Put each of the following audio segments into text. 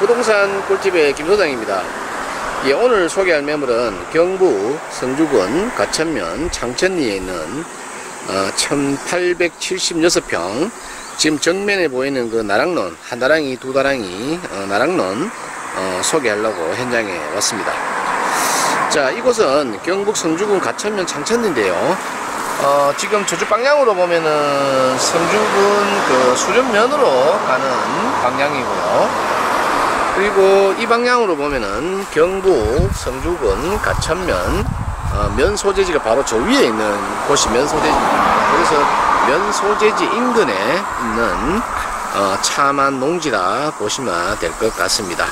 부동산 꿀팁의 김 소장입니다. 예, 오늘 소개할 매물은 경부 성주군 가천면 창천리에 있는 어, 1876평 지금 정면에 보이는 그 나랑론 한 다랑이 두 다랑이 어, 나랑론 어, 소개하려고 현장에 왔습니다. 자 이곳은 경북 성주군 가천면 창천리인데요. 어, 지금 저쪽 방향으로 보면은 성주군 그 수련면으로 가는 방향이고요. 그리고 이 방향으로 보면은 경북 성주군 가천면 어, 면 소재지가 바로 저 위에 있는 곳이 면 소재지입니다. 그래서 면 소재지 인근에 있는 어, 차만 농지라 보시면 될 것 같습니다.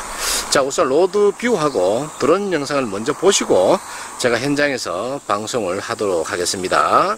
자 우선 로드뷰하고 드론 영상을 먼저 보시고 제가 현장에서 방송을 하도록 하겠습니다.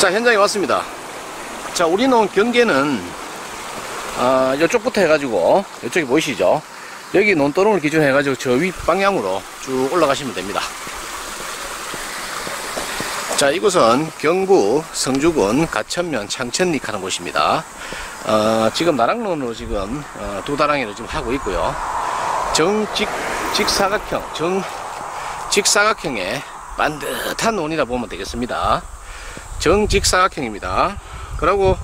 자 현장에 왔습니다. 자 우리 농 경계는 아, 이쪽부터 해가지고 이쪽이 보이시죠? 여기 논도롱을 기준 해가지고 저 위 방향으로 쭉 올라가시면 됩니다. 자 이곳은 경부 성주군 가천면 창천리 하는 곳입니다. 어, 지금 나랑론으로 지금 어, 두 다랑이를 지금 하고 있고요. 정직 직사각형 정 직사각형의 반듯한 논이라 보면 되겠습니다 정직사각형입니다. 그리고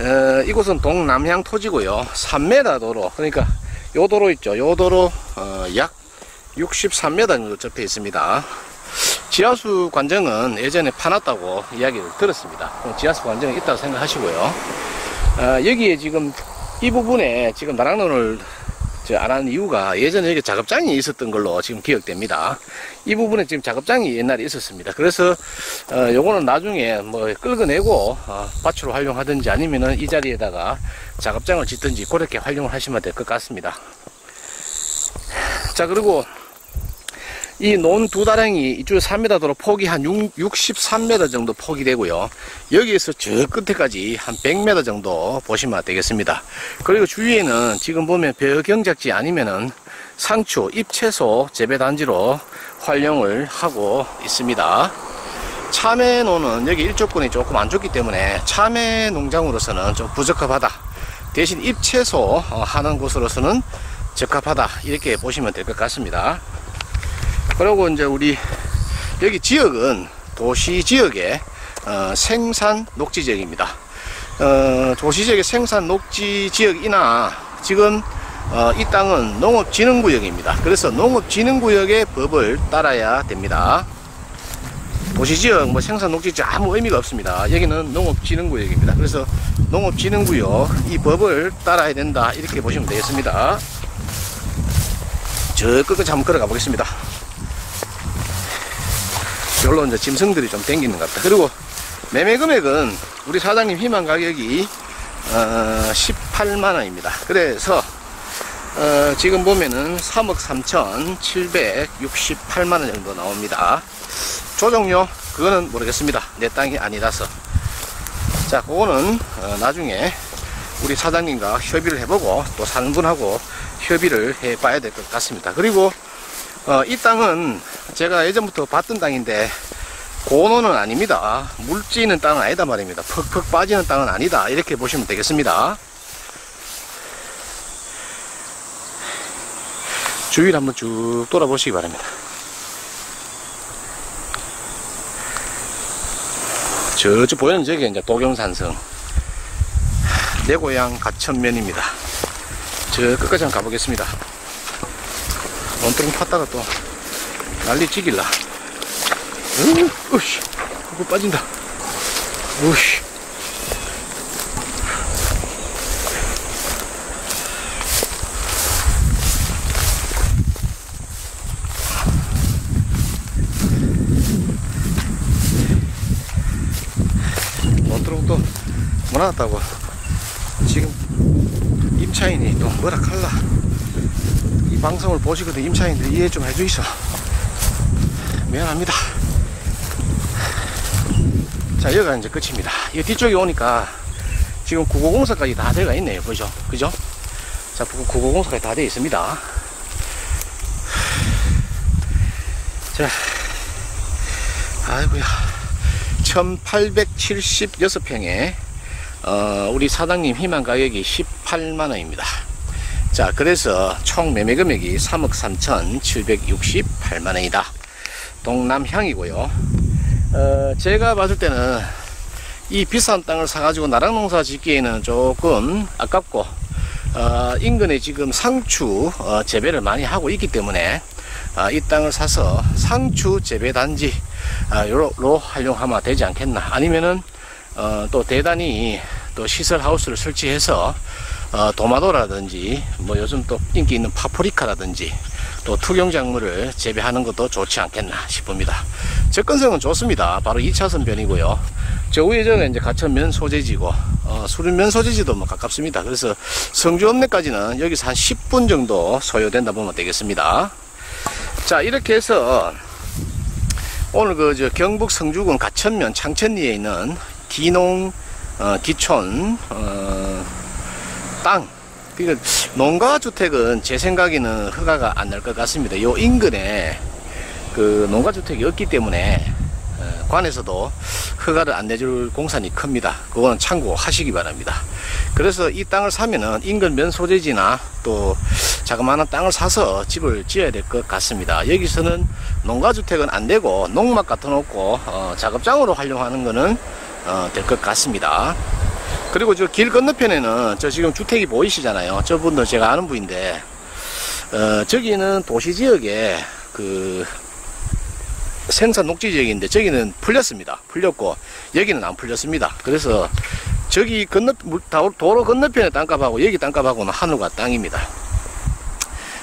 어, 이곳은 동남향 토지고요. 3m 도로 그러니까 요 도로 있죠. 요 도로 어, 약 63m 정도 접해 있습니다. 지하수 관정은 예전에 파놨다고 이야기를 들었습니다. 지하수 관정이 있다고 생각하시고요. 어, 여기에 지금 이 부분에 지금 나랑론을 안 하는 이유가 예전에 여기 작업장이 있었던 걸로 지금 기억됩니다. 이 부분에 지금 작업장이 옛날에 있었습니다. 그래서 어, 요거는 나중에 뭐 끌어내고 어, 밭으로 활용하든지 아니면은 이 자리에다가 작업장을 짓든지 그렇게 활용을 하시면 될 것 같습니다. 자 그리고 이 논 두 다랑이 이쪽 3m 도로 폭이 한 6, 63m 정도 폭이 되고요. 여기에서 저 끝에까지 한 100m 정도 보시면 되겠습니다. 그리고 주위에는 지금 보면 벼경작지 아니면은 상추, 잎채소 재배단지로 활용을 하고 있습니다. 참외노는 여기 일조권이 조금 안 좋기 때문에 참외 농장으로서는 좀 부적합하다. 대신 잎채소 하는 곳으로서는 적합하다. 이렇게 보시면 될 것 같습니다. 그리고 이제 우리 여기 지역은 도시 지역의 어, 생산 녹지 지역입니다. 어, 도시 지역의 생산 녹지 지역이나 지금 어, 이 땅은 농업진흥구역입니다. 그래서 농업진흥구역의 법을 따라야 됩니다. 도시지역, 뭐 생산 녹지지역 아무 의미가 없습니다. 여기는 농업진흥구역입니다. 그래서 농업진흥구역 이 법을 따라야 된다 이렇게 보시면 되겠습니다. 저 끝까지 한번 걸어가 보겠습니다. 별로 이제 짐승들이 좀 땡기는 것 같다. 그리고 매매 금액은 우리 사장님 희망 가격이 어, 18만 원입니다. 그래서 어, 지금 보면은 3억 3,768만 원 정도 나옵니다. 조정료 그거는 모르겠습니다. 내 땅이 아니라서. 자, 그거는 어, 나중에 우리 사장님과 협의를 해보고 또 사는 분하고 협의를 해봐야 될 것 같습니다. 그리고 어, 이 땅은 제가 예전부터 봤던 땅인데 고노는 아닙니다. 물지는 땅은 아니다 말입니다. 퍽퍽 빠지는 땅은 아니다. 이렇게 보시면 되겠습니다. 주위를 한번 쭉 돌아보시기 바랍니다. 저쪽 보이는 저기 이제 도경산성. 내 고향 가천면입니다. 저 끝까지 한번 가보겠습니다. 원뚜껑 팠다가 또 난리 찍일라. 으, 으씨, 그거 빠진다. 원뚜껑 또 못나왔다고 지금 임차인이 또 뭐라 칼라. 이 방송을 보시거든 임차인들 이해 좀 해주이소. 미안합니다. 자, 여기가 이제 끝입니다. 이 뒤쪽에 오니까 지금 국고공사까지 다 되어 있네요. 그죠? 그죠? 자, 국고공사까지 다 되어 있습니다. 자, 아이고야. 1876평에, 어, 우리 사장님 희망 가격이 18만원입니다. 자, 그래서 총 매매 금액이 3억 3,768만원이다. 동남향이고요. 어, 제가 봤을 때는 이 비싼 땅을 사가지고 나랑 농사 짓기에는 조금 아깝고 어, 인근에 지금 상추 어, 재배를 많이 하고 있기 때문에 어, 이 땅을 사서 상추 재배 단지로 어, 활용하면 되지 않겠나 아니면은 어, 또 대단히 또 시설 하우스를 설치해서 어, 도마도라든지 뭐 요즘 또 인기 있는 파프리카라든지 또 투경작물을 재배하는 것도 좋지 않겠나 싶습니다. 접근성은 좋습니다. 바로 2차선 변이고요. 저 우회전은 이제 가천면 소재지고 어, 수륜면 소재지도 뭐 가깝습니다. 그래서 성주 읍내까지는 여기서 한 10분 정도 소요된다 보면 되겠습니다. 자 이렇게 해서 오늘 그 저 경북 성주군 가천면 창천리에 있는 기농 어, 기촌 어, 땅 그러니까 농가 주택은 제 생각에는 허가가 안 날 것 같습니다. 요 인근에 그 농가 주택이 없기 때문에 어, 관에서도 허가를 안 내줄 공산이 큽니다. 그거는 참고하시기 바랍니다. 그래서 이 땅을 사면은 인근 면 소재지나 또 자그마한 땅을 사서 집을 지어야 될 것 같습니다. 여기서는 농가주택은 안 되고 농막 갖다 놓고 어, 작업장으로 활용하는 거는 어, 될 것 같습니다. 그리고 저 길 건너편에는 저 지금 주택이 보이시잖아요. 저분도 제가 아는 분인데 어, 저기는 도시 지역에 그 생산 녹지 지역인데 저기는 풀렸습니다. 풀렸고 여기는 안 풀렸습니다. 그래서 저기 건너 도로 건너편의 땅값하고 여기 땅값하고는 하늘과 땅입니다.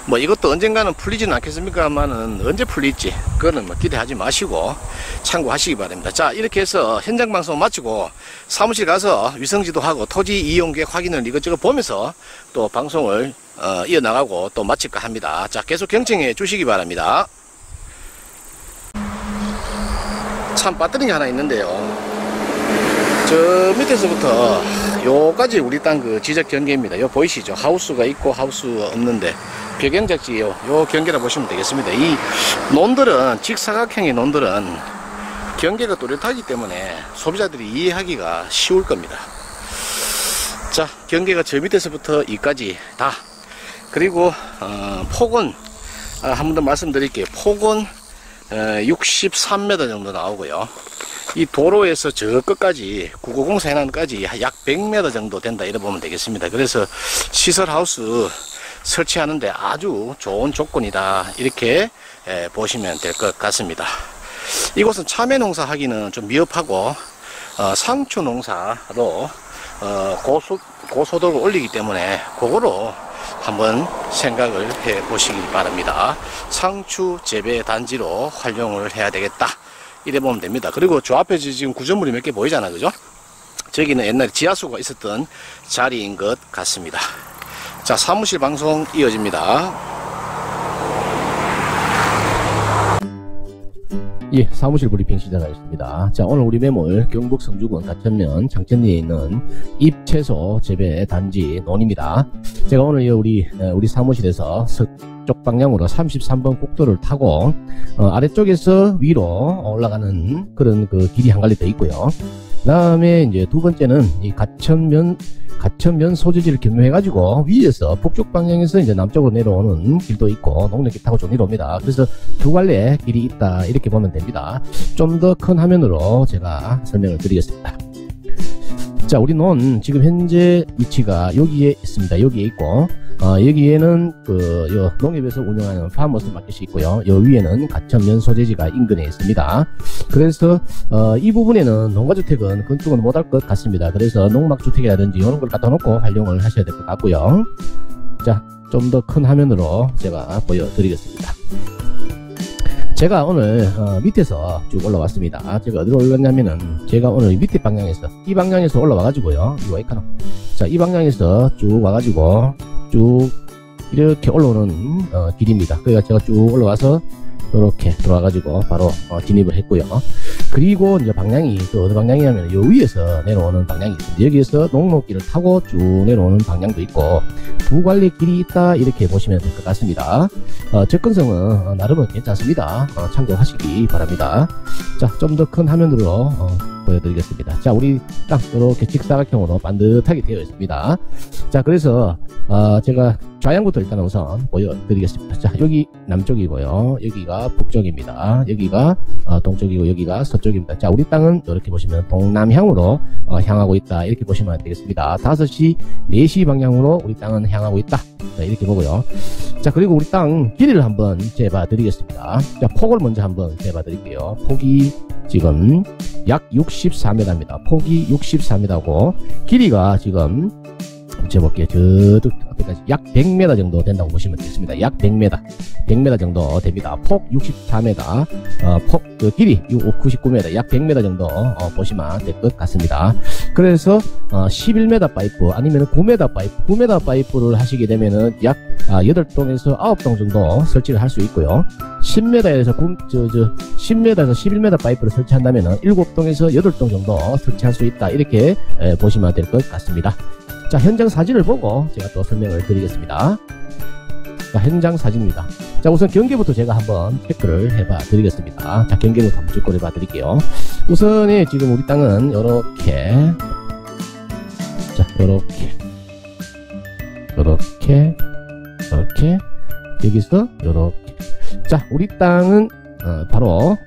뭐 이것도 언젠가는 풀리지는 않겠습니까만은 언제 풀릴지 그거는 뭐 기대하지 마시고 참고하시기 바랍니다. 자 이렇게 해서 현장 방송 마치고 사무실 가서 위성지도 하고 토지 이용 계획 확인을 이것저것 보면서 또 방송을 어, 이어나가고 또 마칠까 합니다. 자 계속 경청해 주시기 바랍니다. 참 배터리가 하나 있는데요. 저 밑에서부터 요까지 우리 땅 그 지적 경계입니다. 요 보이시죠? 하우스가 있고 하우스가 없는데 배경작지 요. 요 경계라 보시면 되겠습니다. 이 논들은 직사각형의 논들은 경계가 뚜렷하기 때문에 소비자들이 이해하기가 쉬울 겁니다. 자, 경계가 저 밑에서부터 이까지 다. 그리고 어, 폭은 아, 한번 더 말씀드릴게요. 폭은 63m 정도 나오고요. 이 도로에서 저 끝까지 990 해안까지 약 100m 정도 된다 이래 보면 되겠습니다. 그래서 시설 하우스 설치하는데 아주 좋은 조건이다 이렇게 보시면 될 것 같습니다. 이곳은 참외 농사 하기는 좀 미흡하고 어, 상추 농사로 어, 고소, 고소득을 올리기 때문에 그거로 한번 생각을 해 보시기 바랍니다. 상추 재배 단지로 활용을 해야 되겠다. 이래 보면 됩니다. 그리고 저 앞에 지금 구조물이 몇 개 보이잖아. 그죠? 저기는 옛날에 지하수가 있었던 자리인 것 같습니다. 자, 사무실 방송 이어집니다. 예, 사무실 브리핑 시작하겠습니다. 자, 오늘 우리 매물 경북 성주군 가천면 장천리에 있는 잎채소 재배 단지 논입니다. 제가 오늘 우리 우리 사무실에서 서쪽 방향으로 33번 국도를 타고 어, 아래쪽에서 위로 올라가는 그런 그 길이 한 갈리 더 있고요. 그 다음에 이제 두 번째는 이 가천면 가천면 소재지를 경유해가지고 위에서 북쪽 방향에서 이제 남쪽으로 내려오는 길도 있고 농내길 타고 좀 내려옵니다. 그래서 두 갈래 길이 있다 이렇게 보면 됩니다. 좀 더 큰 화면으로 제가 설명을 드리겠습니다. 자, 우리 논 지금 현재 위치가 여기에 있습니다. 여기에 있고 어, 여기에는 그 농협에서 운영하는 파머스 마켓이 있고요. 요 위에는 가천면 소재지가 인근에 있습니다. 그래서 어, 이 부분에는 농가주택은 건축은 못할 것 같습니다. 그래서 농막주택이라든지 이런 걸 갖다 놓고 활용을 하셔야 될 것 같고요. 자, 좀 더 큰 화면으로 제가 보여드리겠습니다. 제가 오늘 어, 밑에서 쭉 올라왔습니다. 제가 어디로 올랐냐면은 제가 오늘 밑에 방향에서 이 방향에서 올라와 가지고요. 이거 이카노. 자, 이 방향에서 쭉 와가지고 쭉 이렇게 올라오는 어, 길입니다. 그러니까 제가 쭉 올라와서 이렇게 들어와가지고 바로 어, 진입을 했고요. 그리고 이제 방향이 또 어느 방향이냐면 요 위에서 내려오는 방향이 있습니다. 여기에서 농로길을 타고 쭉 내려오는 방향도 있고 두 갈래 길이 있다 이렇게 보시면 될 것 같습니다. 어, 접근성은 어, 나름은 괜찮습니다. 어, 참고하시기 바랍니다. 자, 좀 더 큰 화면으로 어, 보여드리겠습니다. 자, 우리 딱 이렇게 직사각형으로 반듯하게 되어 있습니다. 자, 그래서 어, 제가 좌양부터 일단 우선 보여드리겠습니다. 자, 여기 남쪽이고요. 여기가 북쪽입니다. 여기가 어, 동쪽이고 여기가 서쪽입니다. 자, 우리 땅은 이렇게 보시면 동남향으로 어, 향하고 있다. 이렇게 보시면 되겠습니다. 5시, 4시 방향으로 우리 땅은 향하고 있다. 자, 이렇게 보고요. 자, 그리고 우리 땅 길이를 한번 재봐 드리겠습니다. 자, 폭을 먼저 한번 재봐 드릴게요. 폭이 지금 약 64m입니다. 폭이 64m고 길이가 지금 붙여볼게요. 저쪽 앞에까지 약 100m 정도 된다고 보시면 되겠습니다. 약 100m, 100m 정도 됩니다. 폭 64m, 어, 폭 그 길이 99m, 약 100m 정도 어, 보시면 될 것 같습니다. 그래서 어, 11m 파이프 아니면 9m 파이프, 9m 파이프를 하시게 되면은 약 아, 8동에서 9동 정도 설치를 할 수 있고요. 10m에서 9, 저, 저, 10m에서 11m 파이프를 설치한다면은 7동에서 8동 정도 설치할 수 있다. 이렇게 에, 보시면 될 것 같습니다. 자, 현장 사진을 보고 제가 또 설명을 드리겠습니다. 자, 현장 사진입니다. 자, 우선 경계부터 제가 한번 체크를 해봐 드리겠습니다. 자, 경계부터 한번 쭉 해봐 드릴게요. 우선에 지금 우리 땅은 요렇게, 자, 요렇게, 요렇게, 요렇게, 여기서 요렇게. 자, 우리 땅은 어, 바로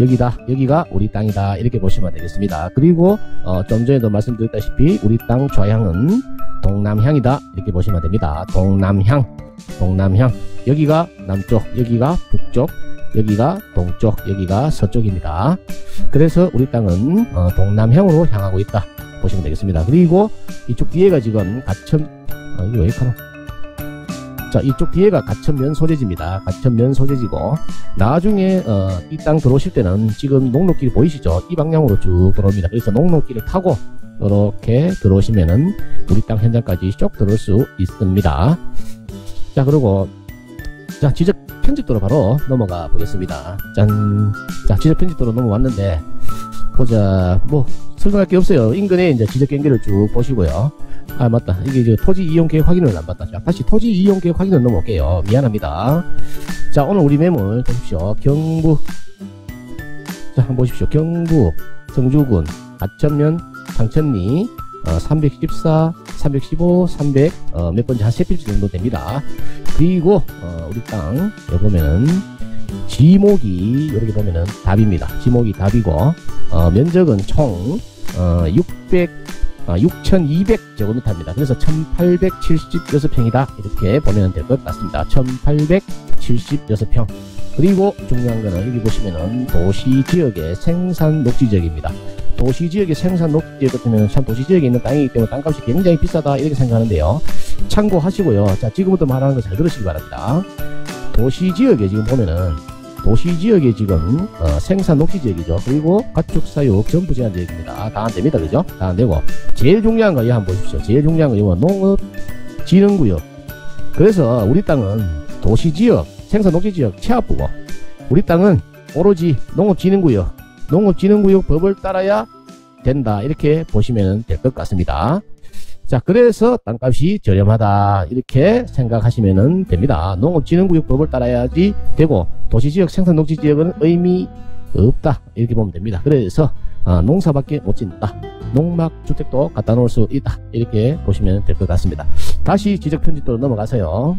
여기다 여기가 우리 땅이다. 이렇게 보시면 되겠습니다. 그리고 어, 좀 전에도 말씀드렸다시피 우리 땅 좌향은 동남향이다. 이렇게 보시면 됩니다. 동남향 동남향. 여기가 남쪽 여기가 북쪽 여기가 동쪽 여기가 서쪽입니다. 그래서 우리 땅은 어, 동남향으로 향하고 있다 보시면 되겠습니다. 그리고 이쪽 뒤에가 지금 가천 어, 이거 왜 이렇게 자 이쪽 뒤에가 가천면 소재지입니다. 가천면 소재지고 나중에 어, 이 땅 들어오실 때는 지금 농로길 보이시죠? 이 방향으로 쭉 들어옵니다. 그래서 농로길을 타고 이렇게 들어오시면은 우리 땅 현장까지 쭉 들어올 수 있습니다. 자 그리고 자 지적 편집도로 바로 넘어가 보겠습니다. 짠 자 지적 편집도로 넘어왔는데 보자 뭐 설명할 게 없어요. 인근에 이제 지적 경계를 쭉 보시고요. 아 맞다. 이게 이제 토지 이용 계획 확인을 안 받다. 자 다시 토지 이용 계획 확인을 넘어올게요. 미안합니다. 자 오늘 우리 매물 보십시오. 경북 자 한번 보십시오. 경북 성주군 가천면 상천리 어, 314 315 300 어, 몇 번째 한 세 필지 정도 됩니다 그리고 어, 우리 땅 여기 보면은 지목이 이렇게 보면은 답입니다 지목이 답이고 어, 면적은 총 어, 600 어, 6,200 제곱미터입니다. 그래서 1,876평이다. 이렇게 보면 될 것 같습니다. 1,876평. 그리고 중요한 거는 여기 보시면은 도시 지역의 생산 녹지 지역입니다. 도시 지역의 생산 녹지 지역 같으면 참 도시 지역에 있는 땅이기 때문에 땅값이 굉장히 비싸다 이렇게 생각하는데요. 참고하시고요. 자 지금부터 말하는 거 잘 들으시기 바랍니다. 도시 지역에 지금 보면은 도시 지역에 지금 어, 생산 녹지 지역이죠. 그리고 가축 사육 전부 제한 지역입니다. 다 안 됩니다. 그죠? 다 안 되고 제일 중요한 거 이거 한번 보십시오. 제일 중요한 거 이거 농업 진흥구역. 그래서 우리 땅은 도시 지역 생산 녹지 지역 체압부고 우리 땅은 오로지 농업 진흥구역 농업 진흥구역 법을 따라야 된다. 이렇게 보시면 될 것 같습니다. 자, 그래서 땅값이 저렴하다. 이렇게 생각하시면 됩니다. 농업진흥구역법을 따라야지 되고, 도시지역 생산녹지지역은 의미 없다. 이렇게 보면 됩니다. 그래서, 아, 농사밖에 못 짓는다. 농막주택도 갖다 놓을 수 있다. 이렇게 보시면 될 것 같습니다. 다시 지적편집도로 넘어가서요.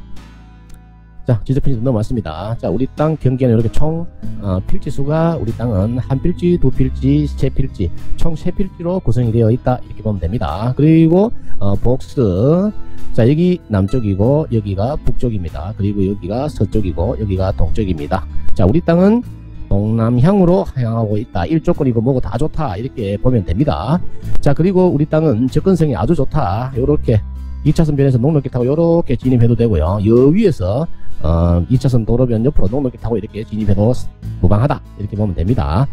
자, 지적편집 넘어왔습니다. 자, 우리 땅 경계는 이렇게 총, 어, 필지 수가 우리 땅은 한 필지, 두 필지, 세 필지, 총 세 필지로 구성이 되어 있다. 이렇게 보면 됩니다. 그리고, 어, 복스. 자, 여기 남쪽이고, 여기가 북쪽입니다. 그리고 여기가 서쪽이고, 여기가 동쪽입니다. 자, 우리 땅은 동남향으로 향하고 있다. 일조권이고 뭐고 다 좋다. 이렇게 보면 됩니다. 자, 그리고 우리 땅은 접근성이 아주 좋다. 요렇게 2차선 변에서 농로길 타고 요렇게 진입해도 되고요. 요 위에서 어, 2차선 도로변 옆으로 농로길 타고 이렇게 진입해도 무방하다. 이렇게 보면 됩니다.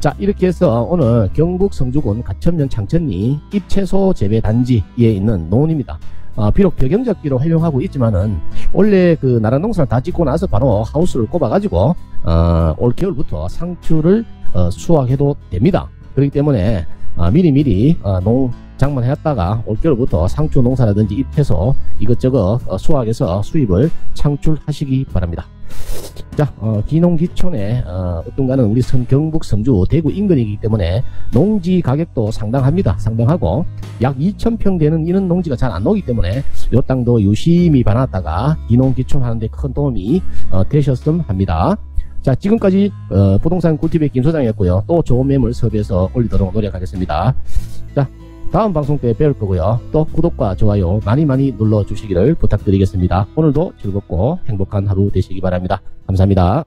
자 이렇게 해서 오늘 경북 성주군 가천면 창천리 잎채소 재배 단지에 있는 농원입니다. 어, 비록 벽경작기로 활용하고 있지만은 원래 그 나라 농사를 다 짓고 나서 바로 하우스를 꼽아가지고 어, 올 겨울부터 상추를 어, 수확해도 됩니다. 그렇기 때문에 어, 미리미리 어, 농 장만해왔다가 올겨울부터 상추 농사라든지 잎해서 이것저것 어, 수확해서 수입을 창출하시기 바랍니다. 자, 어, 기농기촌에 어, 어떤가는 우리 성, 경북 성주 대구 인근이기 때문에 농지 가격도 상당합니다. 상당하고 약 2,000평 되는 이런 농지가 잘 안 나오기 때문에 이 땅도 유심히 봐놨다가 기농기촌 하는데 큰 도움이 어, 되셨음 합니다. 자 지금까지 어, 부동산 꿀팁의 김 소장이었고요. 또 좋은 매물 섭외해서 올리도록 노력하겠습니다. 자 다음 방송 때뵐 거고요. 또 구독과 좋아요 많이 많이 눌러주시기를 부탁드리겠습니다. 오늘도 즐겁고 행복한 하루 되시기 바랍니다. 감사합니다.